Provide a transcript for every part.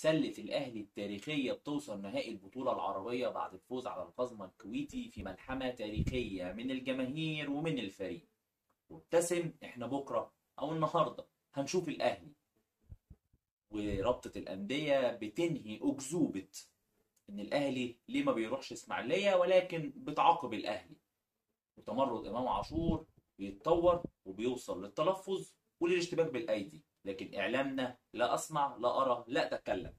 سلة الأهلي التاريخية بتوصل نهائي البطولة العربية بعد الفوز على القزم الكويتي في ملحمة تاريخية من الجماهير ومن الفريق. وابتسم إحنا بكرة أو النهاردة هنشوف الأهلي. ورابطة الأندية بتنهي أكذوبة إن الأهلي ليه ما بيروحش إسماعيلية ولكن بتعاقب الأهلي. وتمرد إمام عاشور بيتطور وبيوصل للتلفظ وللاشتباك بالأيدي. لكن إعلامنا لا أسمع لا أرى لا أتكلم.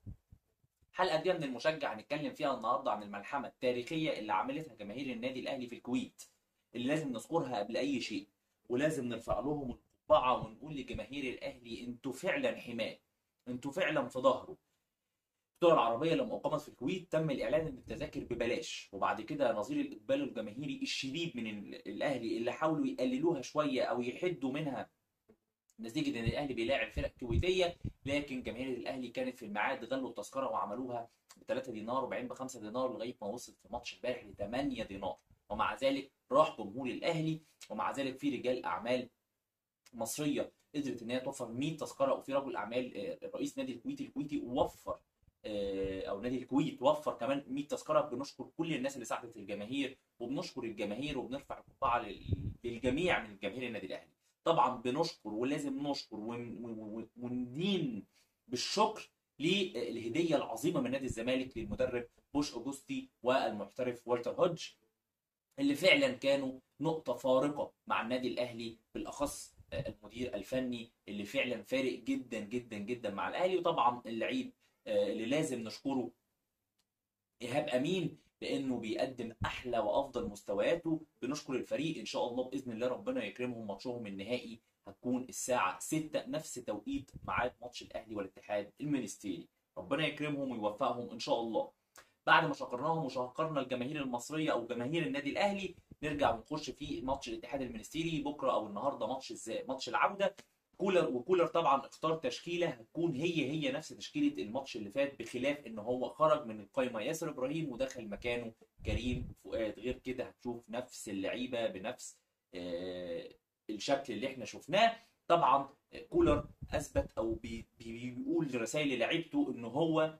حلقة جديدة من المشجع هنتكلم فيها النهاردة عن الملحمة التاريخية اللي عملتها جماهير النادي الأهلي في الكويت اللي لازم نذكرها قبل أي شيء ولازم نرفع لهم القبعة ونقول لجماهير الأهلي أنتوا فعلا حماة أنتوا فعلا في ظهره البطولة العربية لما أقامت في الكويت تم الإعلان إن التذاكر ببلاش وبعد كده نظير الإقبال الجماهيري الشديد من ال- الأهلي اللي حاولوا يقللوها شوية أو يحدوا منها نتيجة إن الأهلي بيلاعب فرق كويتية لكن جماهير الأهلي كانت في الميعاد غلوا التذكرة وعملوها ب 3 دينار وبعدين ب 5 دينار لغاية ما وصلت في ماتش امبارح ل 8 دينار. ومع ذلك راح جمهور الأهلي ومع ذلك في رجال أعمال مصرية قدرت إن هي توفر 100 تذكرة وفي رجل أعمال آه، رئيس نادي الكويت الكويتي وفر آه، أو نادي الكويت وفر كمان 100 تذكرة. بنشكر كل الناس اللي ساعدت الجماهير وبنشكر الجماهير وبنرفع القبعه لل- للجميع من جماهير النادي الأهلي. طبعا بنشكر ولازم نشكر ون- ون- وندين بالشكر للهدية العظيمة من نادي الزمالك للمدرب بوش أوجوستي والمحترف والتر هودج اللي فعلا كانوا نقطة فارقة مع النادي الأهلي بالأخص آه، المدير الفني اللي فعلا فارق جدا جدا جدا مع الأهلي وطبعا اللعيب آه، اللي لازم نشكره إيهاب أمين لأنه بيقدم أحلى وأفضل مستوياته. بنشكر الفريق إن شاء الله بإذن الله ربنا يكرمهم ماتشهم النهائي. هتكون الساعة 6 نفس توقيت ميعاد ماتش الأهلي والاتحاد المنستيري. ربنا يكرمهم ويوفقهم إن شاء الله. بعد ما شكرناهم وشكرنا الجماهير المصرية أو جماهير النادي الأهلي نرجع ونخش في ماتش الاتحاد المنستيري. بكرة أو النهارده ماتش إزاي ماتش العودة. كولر وكولر طبعا اختار تشكيلة هتكون هي هي نفس تشكيلة الماتش اللي فات بخلاف إن هو خرج من القايمه ياسر إبراهيم ودخل مكانه كريم فؤاد. غير كده هتشوف نفس اللعيبة بنفس آه، الشكل اللي إحنا شفناه. طبعا كولر أثبت أو بي- بي- بيقول رسائل لعيبته إن هو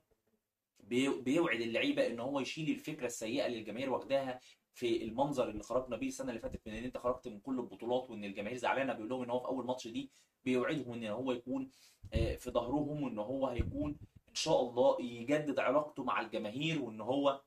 بي- بيوعد اللعيبة إن هو يشيل الفكرة السيئة اللي الجماهير واخداها في المنظر اللي خرجنا بيه السنة اللي فاتت من إن أنت خرجت من كل البطولات وإن الجماهير زعلانة بيقول لهم إن هو في أول ماتش دي بيوعدهم إن هو يكون آه، في ظهرهم وإن هو هيكون إن شاء الله يجدد علاقته مع الجماهير وإن هو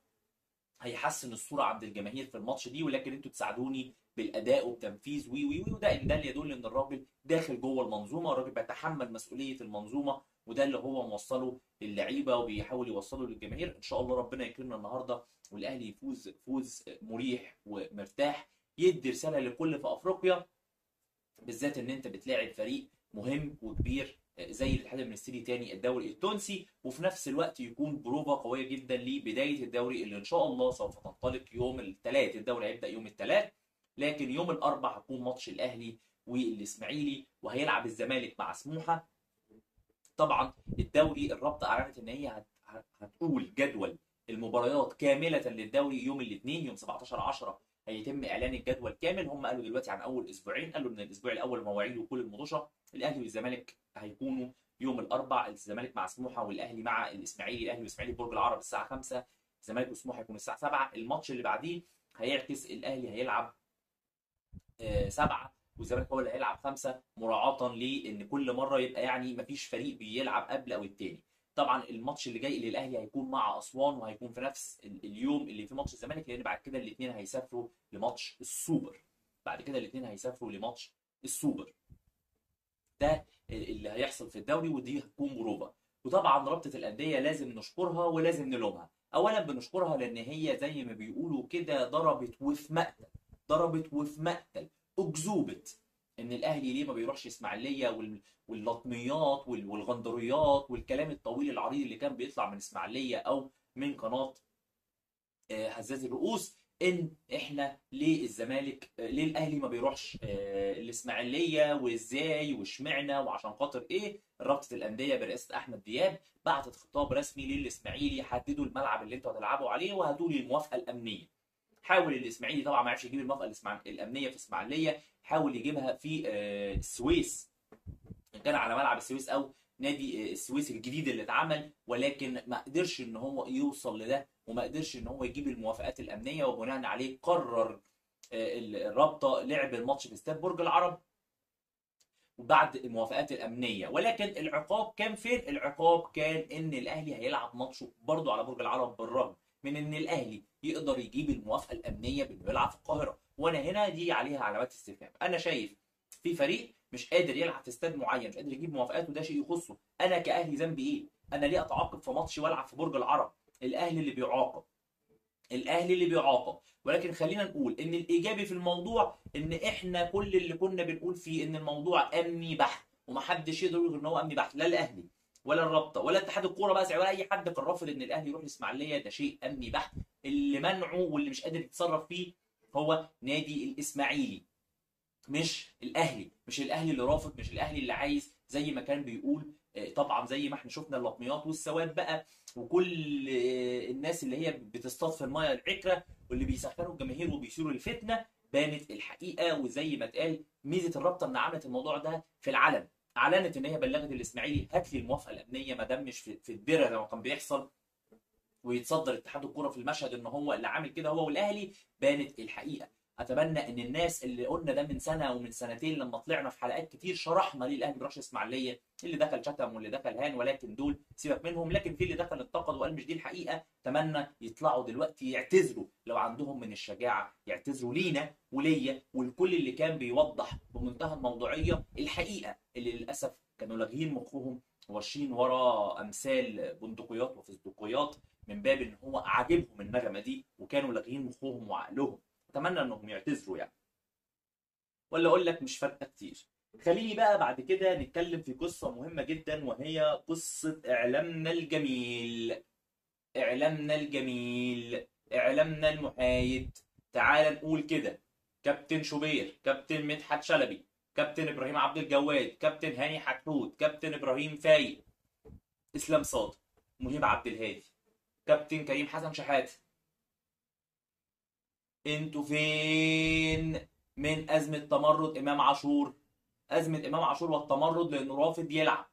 هيحسن الصورة عند الجماهير في الماتش دي ولكن أنتوا تساعدوني بالأداء وبتنفيذ وي وي وي وده إن ده اللي يدل إن الراجل داخل جوه المنظومة الراجل بيتحمل مسؤولية المنظومة وده اللي هو موصله للعيبة وبيحاول يوصله للجماهير. إن شاء الله ربنا يكرمنا النهارده والأهلي يفوز فوز مريح ومرتاح يدي رسالة لكل في أفريقيا بالذات إن أنت بتلاعب فريق مهم وكبير زي الاتحاد المنستيري تاني الدوري التونسي وفي نفس الوقت يكون بروفا قوية جدا لبداية الدوري اللي إن شاء الله سوف تنطلق يوم الثلاث الدوري هيبدأ يوم الثلاث لكن يوم الأربع هيكون ماتش الأهلي والإسماعيلي وهيلعب الزمالك مع سموحة. طبعا الدوري الرابطة أعلنت إن هي هت- هت- هتقول جدول المباريات كاملة للدوري يوم الاثنين يوم 17 10 هيتم إعلان الجدول كامل. هم قالوا دلوقتي عن أول أسبوعين قالوا إن الأسبوع الأول مواعيد وكل المطوشة. الأهلي والزمالك هيكونوا يوم الاربع الزمالك مع سموحة والأهلي مع الإسماعيلي. الأهلي والإسماعيلي برج العرب الساعة 5 الزمالك وسموحة هيكون الساعة 7 الماتش اللي بعديه هيعكس الأهلي هيلعب 7 والزمالك هو اللي هيلعب 5 مراعاة لأن كل مرة يبقى يعني مفيش فريق بيلعب قبل أو التاني. طبعا الماتش اللي جاي للأهلي هيكون مع أسوان وهيكون في نفس ال- اليوم اللي فيه ماتش الزمالك لأن بعد كده الاثنين هيسافروا لماتش السوبر. بعد كده الاثنين هيسافروا لماتش السوبر. ده اللي هيحصل في الدوري ودي هتكون بروفا وطبعا رابطة الأندية لازم نشكرها ولازم نلومها. اولا بنشكرها لأن هي زي ما بيقولوا كده ضربت وفي مقتل. ضربت وفي مقتل. اكذوبه إن الأهلي ليه ما بيروحش إسماعيلية وال... واللطميات وال... والغندريات والكلام الطويل العريض اللي كان بيطلع من إسماعيلية أو من قناة آه، هزاز الرؤوس إن إحنا ليه الزمالك آه، ليه الأهلي ما بيروحش آه، الاسماعيليه وإزاي وإشمعنى وعشان خاطر إيه؟ رابطة الأندية برئاسة أحمد دياب بعتت خطاب رسمي للإسماعيلي حددوا الملعب اللي أنتوا هتلعبوا عليه وهاتوا لي الموافقة الأمنية. حاول الإسماعيلي طبعا ما عرفش يجيب الموافقه الأمنية في إسماعيلية حاول يجيبها في آه، السويس. ان كان على ملعب السويس أو نادي السويس الجديد اللي اتعمل ولكن ما قدرش إن هو يوصل لده وما قدرش إن هو يجيب الموافقات الأمنية وبناء عليه قرر الرابطة لعب الماتش في استاد برج العرب وبعد الموافقات الأمنية. ولكن العقاب كان فين؟ العقاب كان إن الأهلي هيلعب ماتشه برضه على برج العرب بالرغم. من إن الأهلي يقدر يجيب الموافقة الأمنية بإنه يلعب في القاهرة. وأنا هنا دي عليها علامات استفهام. أنا شايف في فريق مش قادر يلعب في استاد معين مش قادر يجيب موافقات وده شيء يخصه. أنا كأهلي ذنبي إيه؟ أنا ليه أتعاقب في ماتش وألعب في برج العرب؟ الأهلي اللي بيعاقب. الأهلي اللي بيعاقب. ولكن خلينا نقول إن الإيجابي في الموضوع إن إحنا كل اللي كنا بنقول فيه إن الموضوع أمني بحت ومحدش يقدر يقول إن هو أمني بحت. لا الأهلي. ولا الرابطة ولا اتحاد الكورة بقى ولا أي حد كان رافض إن الأهلي يروح الإسماعيلية. ده شيء أمني بحت. اللي منعه واللي مش قادر يتصرف فيه هو نادي الإسماعيلي. مش الأهلي مش الأهلي اللي رافض مش الأهلي اللي عايز زي ما كان بيقول طبعا زي ما إحنا شفنا اللطميات والسواد بقى وكل الناس اللي هي بتصطاد في المايه العكرة واللي بيسخروا الجماهير وبيثيروا الفتنة بانت الحقيقة. وزي ما اتقال ميزة الرابطة ان عملت الموضوع ده في العلن أعلنت إن هي بلغت الإسماعيلي هات لي الموافقة الأمنية ما دام مش في, في الدره زي ما كان بيحصل. ويتصدر اتحاد الكورة في المشهد إن هو اللي عامل كده هو والأهلي بانت الحقيقة. أتمنى إن الناس اللي قلنا ده من سنة ومن سنتين لما طلعنا في حلقات كتير شرحنا ليه الاهلي بيروحش إسماعيلية اللي دخل شتم واللي دخل هان ولكن دول سيبك منهم لكن في اللي دخل انتقد وقال مش دي الحقيقة. أتمنى يطلعوا دلوقتي يعتذروا لو عندهم من الشجاعة يعتذروا لينا وليا والكل اللي كان بيوضح بمنتهى الموضوعية الحقيقة اللي للأسف كانوا لاغيين مخهم وماشيين ورا أمثال بندقيات وفسدقيات من باب إن هو عاجبهم النغمة دي وكانوا لاغيين مخهم وعقلهم. أتمنى إنهم يعتذروا يعني. ولا أقول لك مش فارقة كتير. خليني بقى بعد كده نتكلم في قصة مهمة جدا وهي قصة إعلامنا الجميل. إعلامنا الجميل. إعلامنا المحايد. تعال نقول كده. كابتن شوبير كابتن مدحت شلبي كابتن إبراهيم عبد الجواد كابتن هاني حتحوت كابتن إبراهيم فايق إسلام صادق مهيب عبد الهادي كابتن كريم حسن شحاته أنتوا فين من أزمة تمرد إمام عاشور؟ أزمة إمام عاشور والتمرد لأنه رافض يلعب.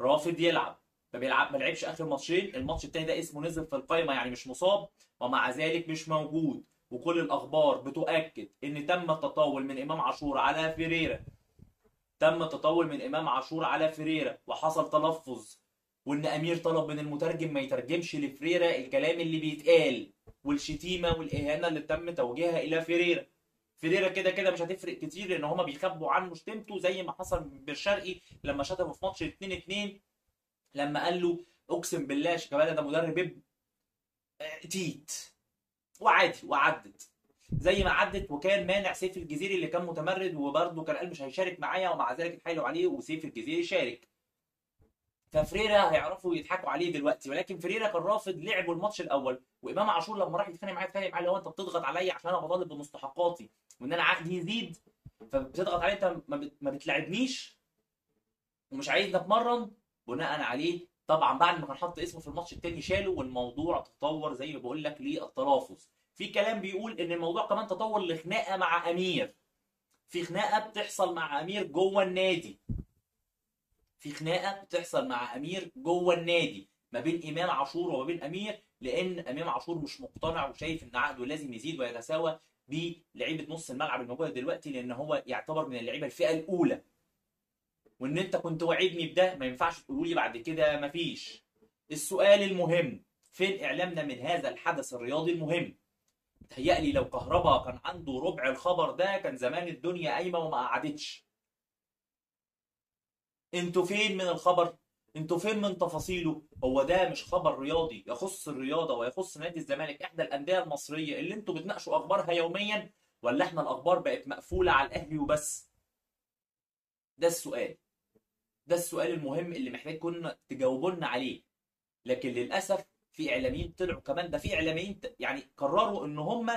رافض يلعب. ما بيلعب ما لعبش آخر ماتشين. الماتش التاني ده اسمه نزل في القائمه يعني مش مصاب ومع ذلك مش موجود. وكل الأخبار بتؤكد إن تم التطاول من إمام عاشور على فيريرا. تم التطاول من إمام عاشور على فيريرا وحصل تلفظ. وإن أمير طلب من المترجم ما يترجمش لفريرا الكلام اللي بيتقال. والشتيمة والإهانة اللي تم توجيهها إلى فيريرا. فيريرا كده كده مش هتفرق كتير لأن هما بيخبوا عنه شتمته زي ما حصل بالشرقي لما شتمه في ماتش 2 2 لما قال له أقسم بالله شيكابالا ده مدرب ابن تيت. وعادي وعدت. زي ما عدت وكان مانع سيف الجزيري اللي كان متمرد وبرده كان قال مش هيشارك معايا ومع ذلك اتحايلوا عليه وسيف الجزيري شارك. ففريرا هيعرفوا يضحكوا عليه دلوقتي. ولكن فريرا كان رافض لعبوا الماتش الأول. وإمام عاشور لما راح يتخانق معايا اتخانق معايا لو أنت بتضغط عليا عشان أنا بطالب بمستحقاتي. وإن أنا عقدي يزيد فبتضغط عليا أنت ما بتلعبنيش. ومش عايزني أتمرن. بناء عليه طبعا بعد ما كان حط اسمه في الماتش التاني شاله والموضوع تطور زي ما بقول لك للتلافظ في كلام بيقول إن الموضوع كمان تطور لخناقة مع أمير. في خناقة بتحصل مع أمير جوه النادي. في خناقة بتحصل مع أمير جوه النادي ما بين إمام عاشور وما بين أمير لأن إمام عاشور مش مقتنع وشايف إن عقده لازم يزيد ويتساوى بلعيبة نص الملعب الموجوده دلوقتي لأن هو يعتبر من اللعيبة الفئة الأولى. وإن أنت كنت واعدني بده ما ينفعش تقولوا لي بعد كده مفيش السؤال المهم فين إعلامنا من هذا الحدث الرياضي المهم؟ تهيألي لو كهربا كان عنده ربع الخبر ده كان زمان الدنيا قايمة وما قعدتش. أنتوا فين من الخبر؟ أنتوا فين من تفاصيله؟ هو ده مش خبر رياضي يخص الرياضة ويخص نادي الزمالك إحدى الأندية المصرية اللي أنتوا بتناقشوا أخبارها يوميا ولا إحنا الأخبار بقت مقفولة على الأهلي وبس؟ ده السؤال. ده السؤال المهم اللي محتاج كنا تجاوبوا لنا عليه. لكن للأسف في إعلاميين طلعوا كمان ده في إعلاميين يعني قرروا إن هم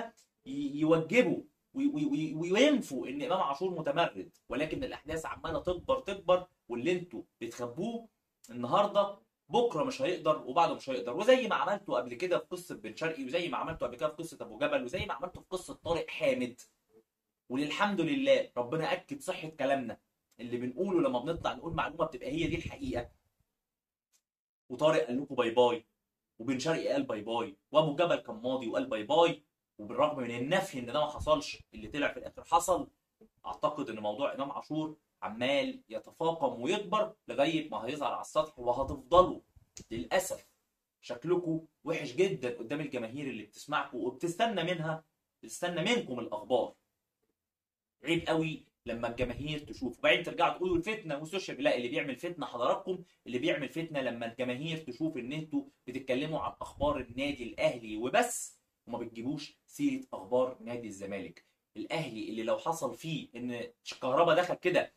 يوجبوا وينفوا إن إمام عاشور متمرد ولكن الأحداث عمالة تكبر تكبر واللي أنتوا بتخبوه النهارده بكرة مش هيقدر وبعده مش هيقدر. وزي ما عملتوا قبل كده في قصة بن شرقي وزي ما عملتوا قبل كده في قصة أبو جبل وزي ما عملتوا في قصة طارق حامد. وللحمد لله ربنا أكد صحة كلامنا. اللي بنقوله لما بنطلع نقول معلومة بتبقى هي دي الحقيقة. وطارق قال لكم bye bye وبن شرقي قال bye bye وأبو جبل كان ماضي وقال bye bye. وبالرغم من النفي إن ده ما حصلش اللي طلع في الآخر حصل أعتقد إن موضوع إمام عاشور عمال يتفاقم ويكبر لغاية ما هيظهر على السطح وهتفضلوا للأسف شكلكم وحش جدا قدام الجماهير اللي بتسمعكم وبتستنى منها بتستنى منكم الأخبار. عيب قوي لما الجماهير تشوف. وبعدين ترجعوا تقولوا الفتنة والسوشيال لا اللي بيعمل فتنة حضراتكم اللي بيعمل فتنة لما الجماهير تشوف إن أنتوا بتتكلموا عن أخبار النادي الأهلي وبس. وما بتجيبوش سيرة أخبار نادي الزمالك. الأهلي اللي لو حصل فيه إن كهربا دخل كده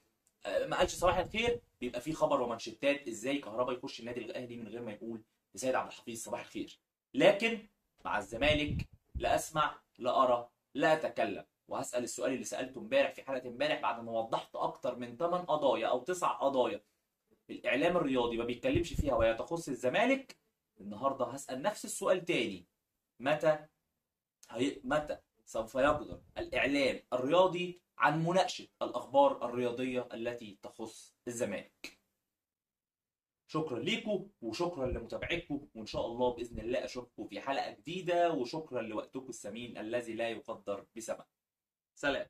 آه، ما قالش صباح الخير بيبقى فيه خبر ومانشيتات إزاي كهربا يخش النادي الأهلي من غير ما يقول لسيد عبد الحفيظ صباح الخير. لكن مع الزمالك لا أسمع لا أرى لا أتكلم. وهسأل السؤال اللي سألته امبارح في حلقة امبارح بعد ما وضحت أكتر من 8 قضايا أو 9 قضايا. الإعلام الرياضي ما بيتكلمش فيها وهي تخص الزمالك. النهارده هسأل نفس السؤال تاني. متى هي... متى سوف يقدر الاعلام الرياضي عن مناقشة الأخبار الرياضية التي تخص الزمالك. شكرا ليكم وشكرا لمتابعتكم وإن شاء الله بإذن الله اشوفكم في حلقة جديدة وشكرا لوقتكم الثمين الذي لا يقدر بثمن سلام.